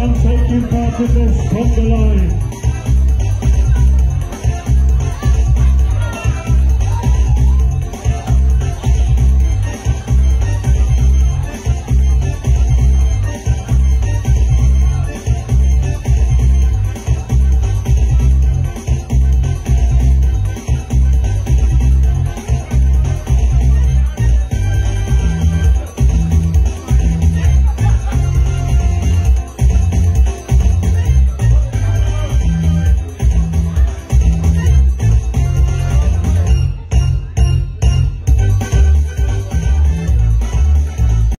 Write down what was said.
I'm taking particles from the line.